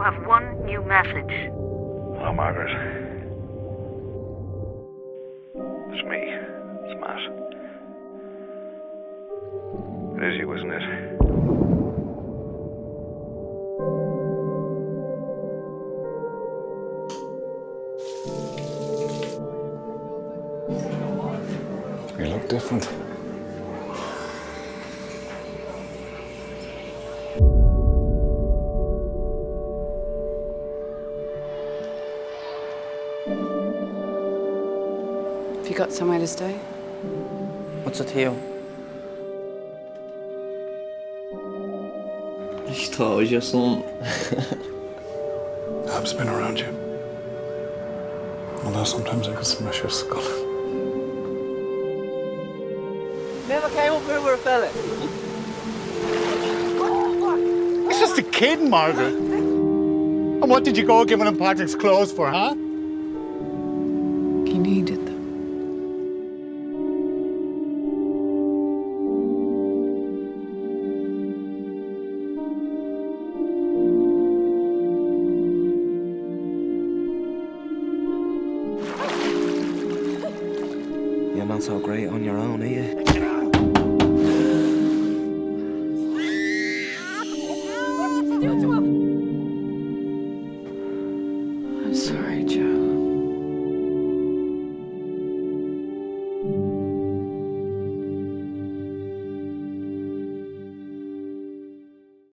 You have one new message. Hello, Margaret. It's me. It's Matt. It is you, isn't it? You look different. You got somewhere to stay? What's it to you? I just thought it was your son. I've been around you. Although sometimes I could smash your skull. Never came up here with a fella. It's just a kid, Margaret. And what did you go giving him Patrick's clothes for, huh? He needed them. You're not so great on your own, are you? I'm sorry, Joe.